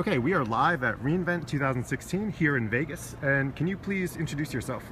Okay, we are live at reInvent 2016 here in Vegas, and can you please introduce yourself?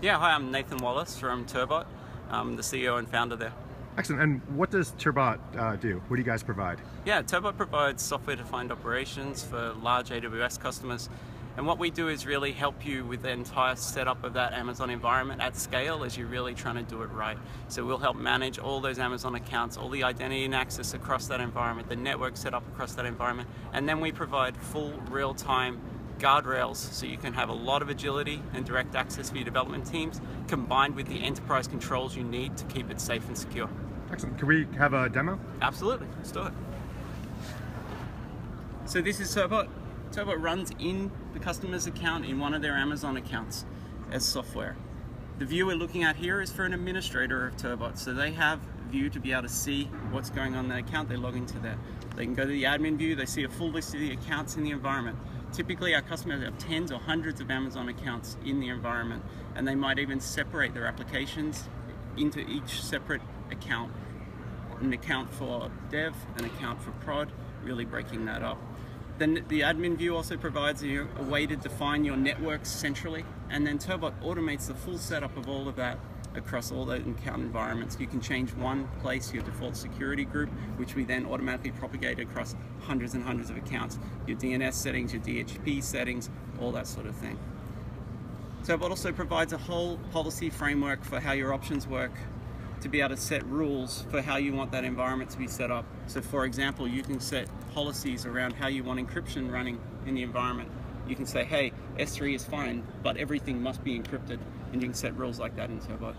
Yeah, hi, I'm Nathan Wallace from Turbot. I'm the CEO and founder there. Excellent. And what does Turbot uh, do? What do you guys provide? Yeah, Turbot provides software-defined operations for large AWS customers. And what we do is really help you with the entire setup of that Amazon environment at scale as you're really trying to do it right. So we'll help manage all those Amazon accounts, all the identity and access across that environment, the network setup across that environment, and then we provide full real-time guardrails so you can have a lot of agility and direct access for your development teams combined with the enterprise controls you need to keep it safe and secure. Excellent. Can we have a demo? Absolutely. Let's do it. So this is Turbot. it runs in the customer's account in one of their Amazon accounts as software. The view we're looking at here is for an administrator of Turbot. So they have view to be able to see what's going on in their account. They log into that. They can go to the admin view. They see a full list of the accounts in the environment. Typically, our customers have tens or hundreds of Amazon accounts in the environment, and they might even separate their applications into each separate account. An account for dev, an account for prod, really breaking that up. Then the admin view also provides you a way to define your networks centrally, and then Turbot automates the full setup of all of that across all the account environments. You can change one place, your default security group, which we then automatically propagate across hundreds and hundreds of accounts, your DNS settings, your DHCP settings, all that sort of thing. Turbot also provides a whole policy framework for how your options work to be able to set rules for how you want that environment to be set up. So for example, you can set policies around how you want encryption running in the environment. You can say, hey, S3 is fine, but everything must be encrypted, and you can set rules like that in Turbot.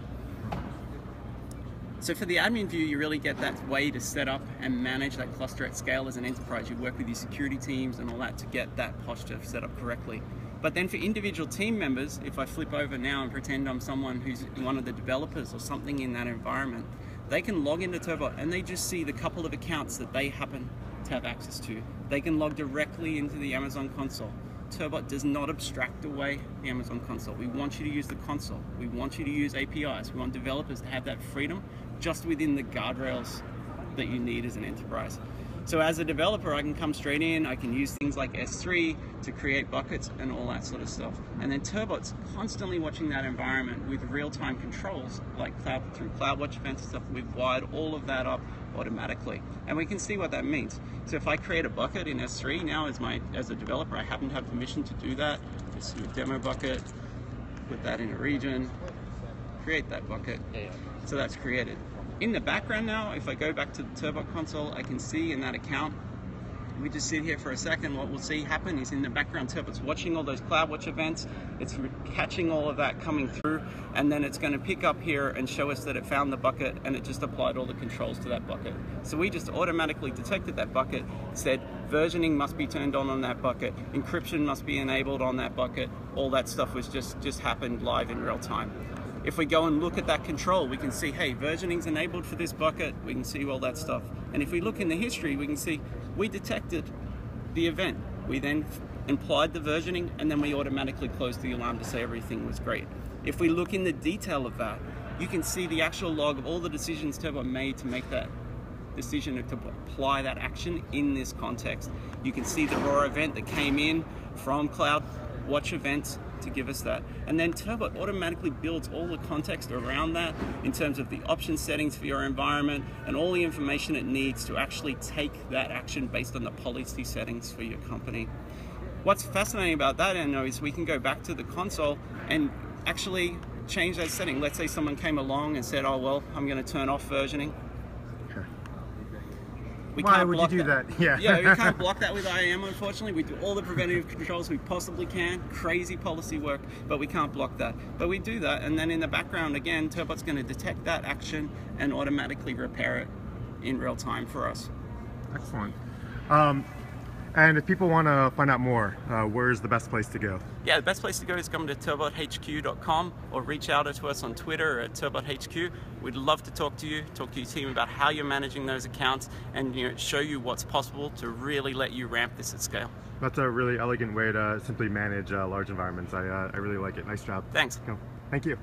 So for the admin view, you really get that way to set up and manage that cluster at scale as an enterprise. You work with your security teams and all that to get that posture set up correctly. But then for individual team members, if I flip over now and pretend I'm someone who's one of the developers or something in that environment, they can log into Turbot and they just see the couple of accounts that they happen to have access to. They can log directly into the Amazon console. Turbot does not abstract away the Amazon console. We want you to use the console. We want you to use APIs. We want developers to have that freedom just within the guardrails that you need as an enterprise. So as a developer, I can come straight in, I can use things like S3 to create buckets and all that sort of stuff. And then Turbot's constantly watching that environment with real-time controls, like cloud, through CloudWatch events and stuff. We've wired all of that up automatically. And we can see what that means. So if I create a bucket in S3 now as my as a developer, I happen to have permission to do that. Just do a demo bucket, put that in a region, create that bucket. So that's created. In the background now, if I go back to the Turbot console, I can see in that account, we just sit here for a second, what we'll see happen is in the background, Turbot's watching all those CloudWatch events, it's catching all of that coming through, and then it's gonna pick up here and show us that it found the bucket and it just applied all the controls to that bucket. So we just automatically detected that bucket, said versioning must be turned on on that bucket, encryption must be enabled on that bucket, all that stuff was just, just happened live in real time. If we go and look at that control, we can see, hey, versioning's enabled for this bucket. We can see all that stuff. And if we look in the history, we can see we detected the event. We then implied the versioning, and then we automatically closed the alarm to say everything was great. If we look in the detail of that, you can see the actual log of all the decisions Turbot made to make that decision to apply that action in this context. You can see the raw event that came in from Cloud Watch events to give us that. And then Turbot automatically builds all the context around that in terms of the option settings for your environment and all the information it needs to actually take that action based on the policy settings for your company. What's fascinating about that, know, is we can go back to the console and actually change that setting. Let's say someone came along and said, oh, well, I'm going to turn off versioning. We Why would you do that? that? Yeah. yeah, we can't block that with IAM, unfortunately. We do all the preventative controls we possibly can. Crazy policy work, but we can't block that. But we do that, and then in the background, again, Turbot's going to detect that action and automatically repair it in real time for us. Excellent. Um, and if people want to find out more, uh, where's the best place to go? Yeah, the best place to go is come to turbothq.com or reach out to us on Twitter at turbothq. We'd love to talk to you, talk to your team about how you're managing those accounts and you know, show you what's possible to really let you ramp this at scale. That's a really elegant way to simply manage uh, large environments. I, uh, I really like it. Nice job. Thanks. Thank you.